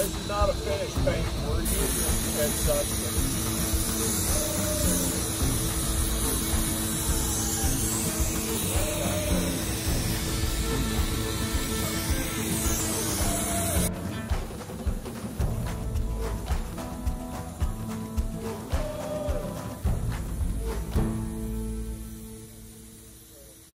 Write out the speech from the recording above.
This is not a finished paint. We're using as such.